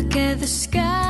Look at the sky.